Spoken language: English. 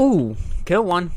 Ooh, kill one.